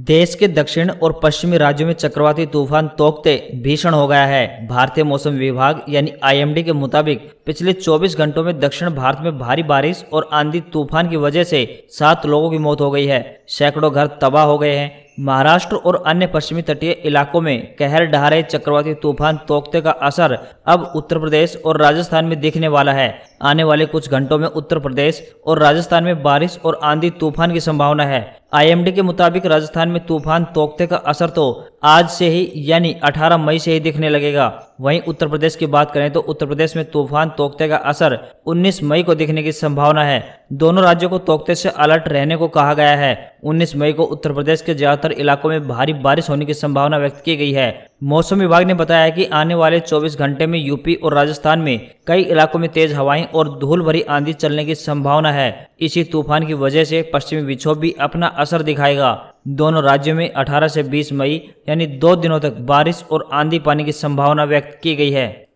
देश के दक्षिण और पश्चिमी राज्यों में चक्रवाती तूफ़ान तोकते भीषण हो गया है। भारतीय मौसम विभाग यानी आईएमडी के मुताबिक पिछले 24 घंटों में दक्षिण भारत में भारी बारिश और आंधी तूफ़ान की वजह से सात लोगों की मौत हो गई है। सैकड़ों घर तबाह हो गए हैं। महाराष्ट्र और अन्य पश्चिमी तटीय इलाकों में कहर ढहा रहे चक्रवाती तूफ़ान तोकते का असर अब उत्तर प्रदेश और राजस्थान में दिखने वाला है। आने वाले कुछ घंटों में उत्तर प्रदेश और राजस्थान में बारिश और आंधी तूफ़ान की संभावना है। आईएमडी के मुताबिक राजस्थान में तूफ़ान तोकते का असर तो आज से ही, यानी 18 मई से ही दिखने लगेगा। वहीं उत्तर प्रदेश की बात करें तो उत्तर प्रदेश में तूफ़ान तोकते का असर 19 मई को दिखने की संभावना है। दोनों राज्यों को तोकते से अलर्ट रहने को कहा गया है। 19 मई को उत्तर प्रदेश के ज़्यादातर इलाकों में भारी बारिश होने की संभावना व्यक्त की गई है। मौसम विभाग ने बताया कि आने वाले 24 घंटे में यूपी और राजस्थान में कई इलाकों में तेज हवाएँ और धूल भरी आंधी चलने की संभावना है। इसी तूफ़ान की वजह से पश्चिमी विक्षोभ भी अपना असर दिखाएगा। दोनों राज्यों में 18 से 20 मई, यानी दो दिनों तक बारिश और आंधी पानी की संभावना व्यक्त की गई है।